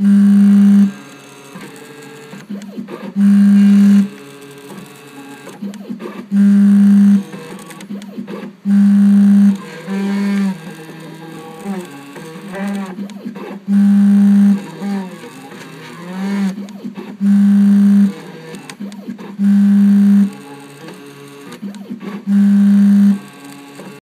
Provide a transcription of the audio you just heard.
Mm. Mm-hmm.